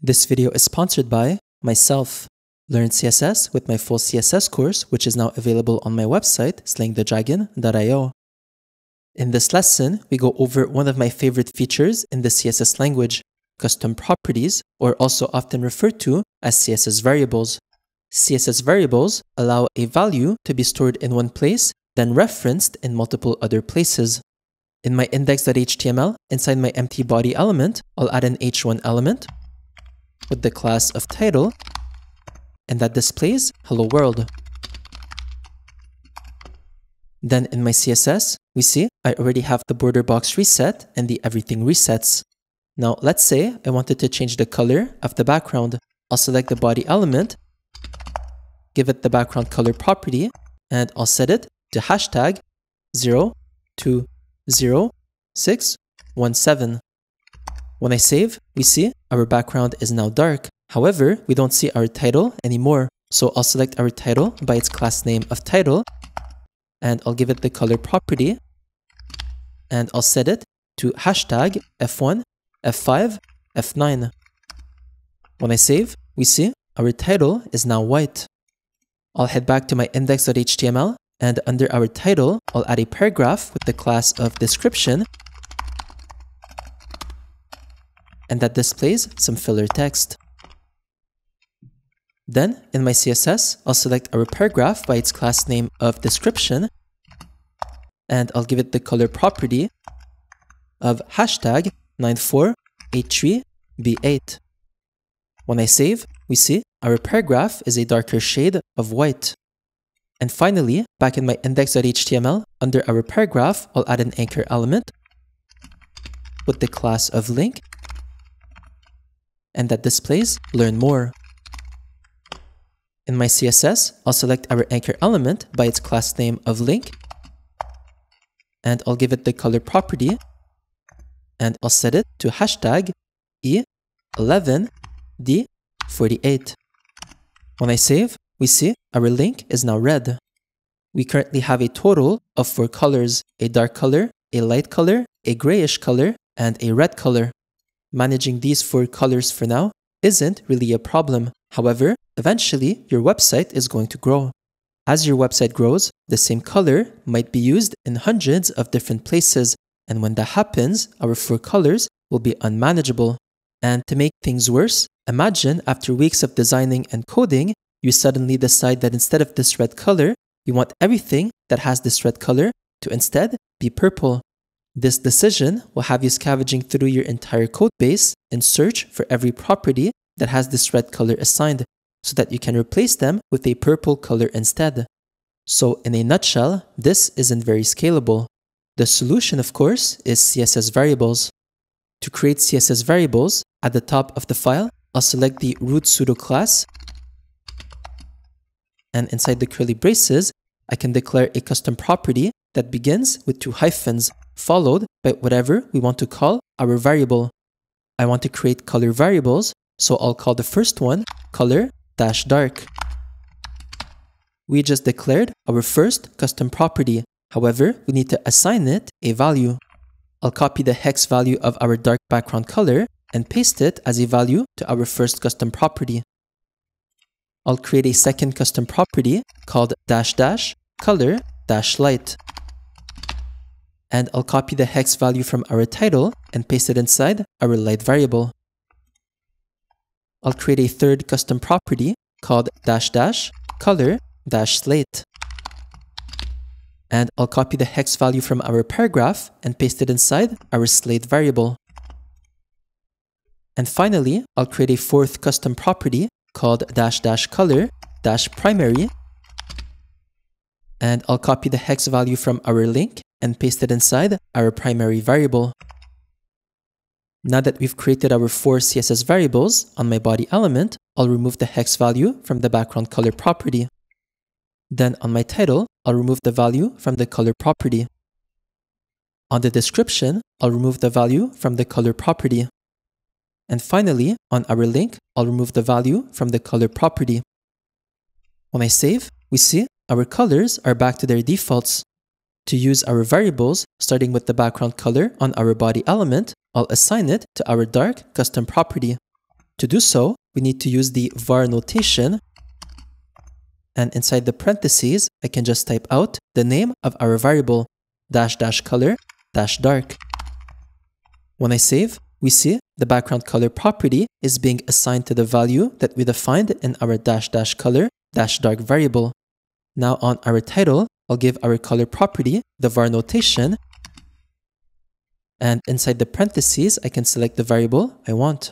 This video is sponsored by myself. Learn CSS with my full CSS course, which is now available on my website, slayingthedragon.io. In this lesson, we go over one of my favorite features in the CSS language, custom properties, or also often referred to as CSS variables. CSS variables allow a value to be stored in one place, then referenced in multiple other places. In my index.html, inside my empty body element, I'll add an h1 element with the class of title, and that displays hello world. Then in my CSS, we see I already have the border box reset and the everything resets. Now let's say I wanted to change the color of the background. I'll select the body element, give it the background color property, and I'll set it to hashtag 0200617. When I save, we see our background is now dark. However, we don't see our title anymore. So I'll select our title by its class name of title, and I'll give it the color property, and I'll set it to hashtag F1, F5, F9. When I save, we see our title is now white. I'll head back to my index.html, and under our title, I'll add a paragraph with the class of description and that displays some filler text. Then, in my CSS, I'll select our paragraph by its class name of description, and I'll give it the color property of hashtag 9483b8. When I save, we see our paragraph is a darker shade of white. And finally, back in my index.html, under our paragraph, I'll add an anchor element with the class of link and that displays Learn More. In my CSS, I'll select our anchor element by its class name of link, and I'll give it the color property, and I'll set it to hashtag E11D48. When I save, we see our link is now red. We currently have a total of four colors, a dark color, a light color, a grayish color, and a red color. Managing these four colors for now isn't really a problem. However, eventually your website is going to grow. As your website grows, the same color might be used in hundreds of different places, and when that happens, our four colors will be unmanageable. And to make things worse, imagine after weeks of designing and coding, you suddenly decide that instead of this red color, you want everything that has this red color to instead be purple. This decision will have you scavenging through your entire code base in search for every property that has this red color assigned so that you can replace them with a purple color instead. So in a nutshell, this isn't very scalable. The solution, of course, is CSS variables. To create CSS variables, at the top of the file, I'll select the root pseudo class, and inside the curly braces, I can declare a custom property that begins with two hyphens followed by whatever we want to call our variable. I want to create color variables, so I'll call the first one color dash dark. We just declared our first custom property. However, we need to assign it a value. I'll copy the hex value of our dark background color and paste it as a value to our first custom property. I'll create a second custom property called dash dash color dash light and I'll copy the hex value from our title and paste it inside our light variable. I'll create a third custom property called dash dash color dash slate. And I'll copy the hex value from our paragraph and paste it inside our slate variable. And finally, I'll create a fourth custom property called dash dash color dash primary. And I'll copy the hex value from our link and paste it inside our primary variable. Now that we've created our four CSS variables on my body element, I'll remove the hex value from the background color property. Then on my title, I'll remove the value from the color property. On the description, I'll remove the value from the color property. And finally, on our link, I'll remove the value from the color property. When I save, we see our colors are back to their defaults. To use our variables, starting with the background color on our body element, I'll assign it to our dark custom property. To do so, we need to use the var notation and inside the parentheses, I can just type out the name of our variable dash dash color dash dark. When I save, we see the background color property is being assigned to the value that we defined in our dash dash color dash dark variable. Now on our title, I'll give our color property the var notation and inside the parentheses, I can select the variable I want.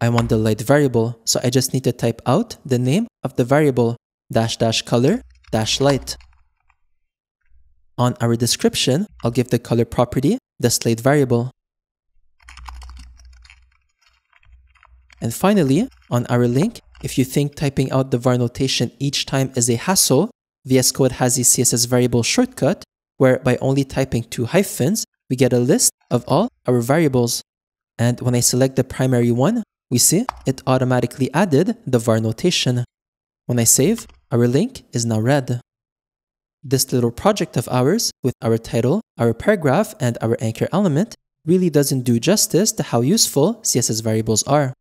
I want the light variable, so I just need to type out the name of the variable dash dash color dash light. On our description, I'll give the color property the slate variable. And finally, on our link, if you think typing out the var notation each time is a hassle, VS Code has a CSS variable shortcut where by only typing two hyphens, we get a list of all our variables. And when I select the primary one, we see it automatically added the var notation. When I save, our link is now red. This little project of ours with our title, our paragraph, and our anchor element really doesn't do justice to how useful CSS variables are.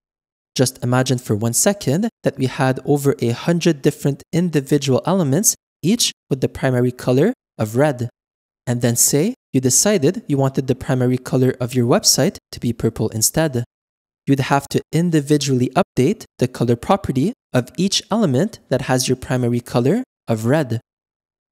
Just imagine for one second that we had over a hundred different individual elements, each with the primary color of red. And then say you decided you wanted the primary color of your website to be purple instead you'd have to individually update the color property of each element that has your primary color of red.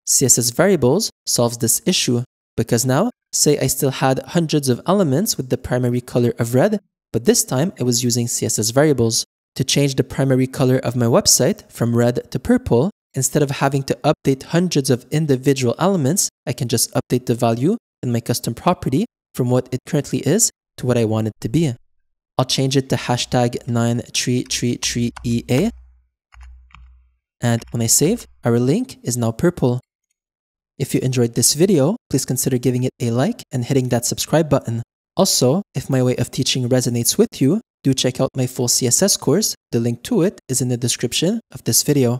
CSS variables solves this issue because now, say I still had hundreds of elements with the primary color of red, but this time I was using CSS variables. To change the primary color of my website from red to purple, instead of having to update hundreds of individual elements, I can just update the value in my custom property from what it currently is to what I want it to be. I'll change it to hashtag 9333EA. And when I save, our link is now purple. If you enjoyed this video, please consider giving it a like and hitting that subscribe button. Also, if my way of teaching resonates with you, do check out my full CSS course. The link to it is in the description of this video.